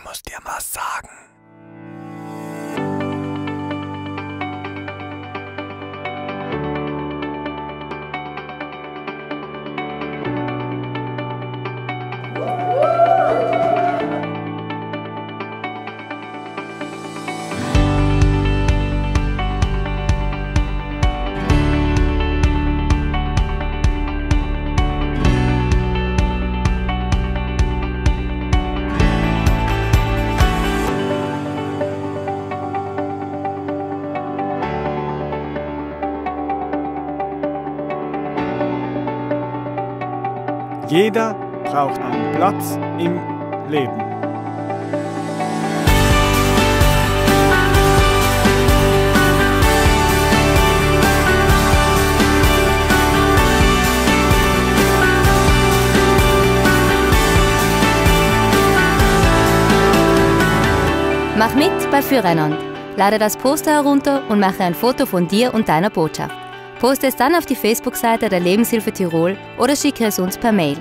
Ich muss dir was sagen. Jeder braucht einen Platz im Leben. Mach mit bei Füreinander. Lade das Poster herunter und mache ein Foto von dir und deiner Botschaft. Poste es dann auf die Facebook-Seite der Lebenshilfe Tirol oder schicke es uns per Mail.